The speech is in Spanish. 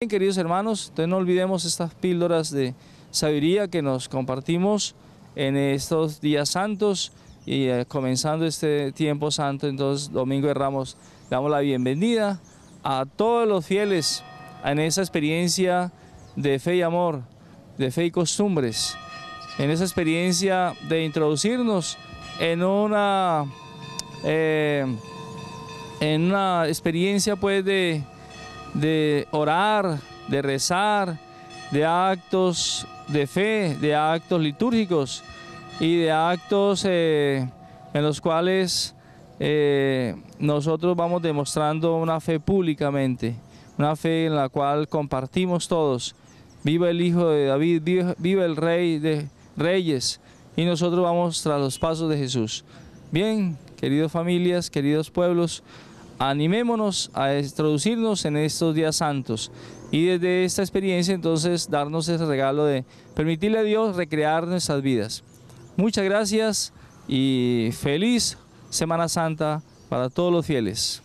Bien, queridos hermanos, no olvidemos estas píldoras de sabiduría que nos compartimos en estos días santos y eh, comenzando este tiempo santo, entonces Domingo de Ramos, damos la bienvenida a todos los fieles en esa experiencia de fe y amor, de fe y costumbres, en esa experiencia de introducirnos en una, eh, en una experiencia pues de de orar, de rezar, de actos de fe, de actos litúrgicos y de actos eh, en los cuales eh, nosotros vamos demostrando una fe públicamente, una fe en la cual compartimos todos. Viva el Hijo de David, viva, el Rey de Reyes y nosotros vamos tras los pasos de Jesús. Bien, queridas familias, queridos pueblos, animémonos a introducirnos en estos días santos y desde esta experiencia entonces darnos ese regalo de permitirle a Dios recrear nuestras vidas. Muchas gracias y feliz Semana Santa para todos los fieles.